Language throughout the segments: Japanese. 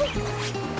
はい。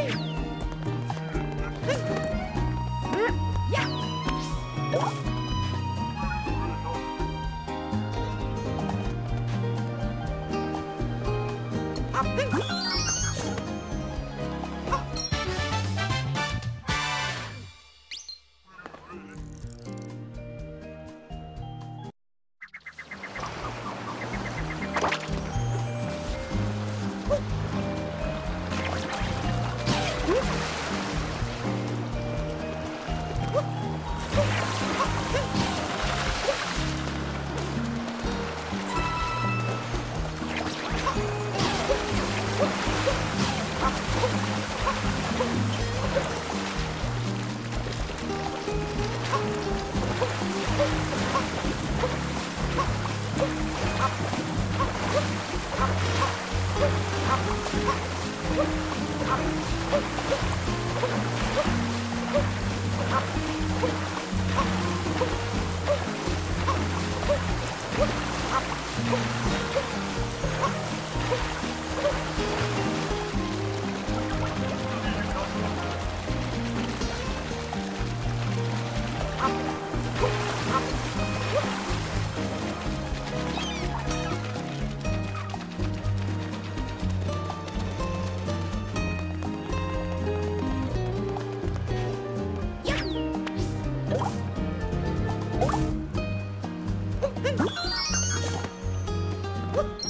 Hey! 헛!